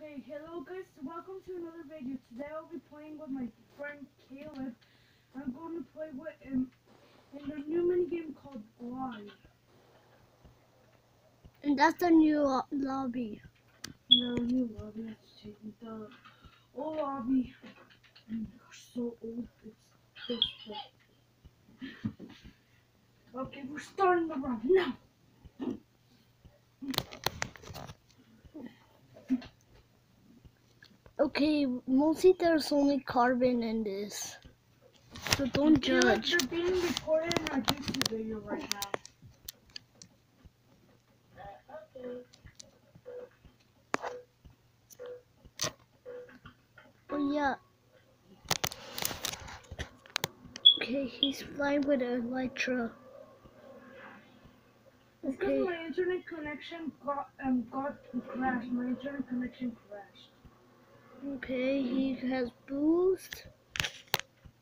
Okay, hello guys, welcome to another video. Today I'll be playing with my friend Caleb. I'm going to play with him in a new mini game called Glide. And that's the new lo- lobby. No, new lobby, let's the old lobby. So old, it's this big. Okay, we're starting the round now. Okay, mostly there's only carbon in this. So don't Caleb, judge. They're being recorded in our YouTube video right now. Oh yeah. Okay, he's flying with a Elytra. It's because my internet connection got um got crashed. My internet connection crashed. Okay, he has boost.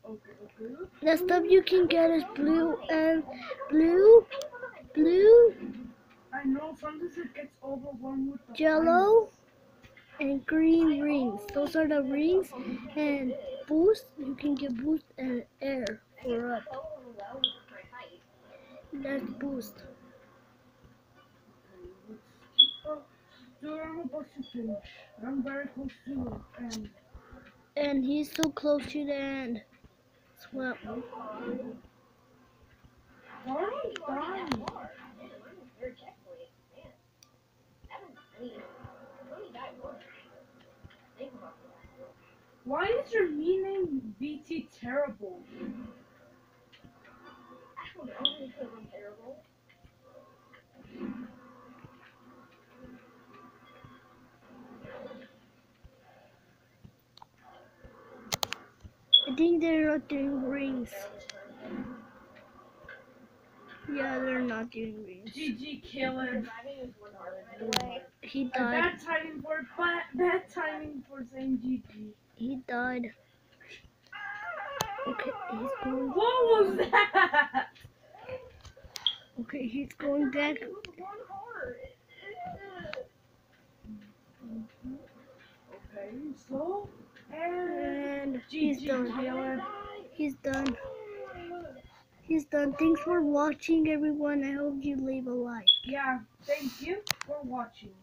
Okay, okay. The stuff you can get is blue and blue, blue, I know sometimes it gets overwhelmed with yellow, and green rings. Those are the rings. And boost, you can get boost and air for up. That's boost. Dude, I'm about to finish. I'm very close to it. And And he's so close to the end. Well, why are you dying? Why is your me name BT terrible? I think they're not doing rings. Yeah, they're not doing rings. GG Caleb. He died. Bad timing for bad, bad timing for saying GG. He died. Okay, he's going. What was that? Okay, he's going back. Okay, so And he's done. He's done. He's done. Thanks for watching, everyone. I hope you leave a like. Yeah, thank you for watching.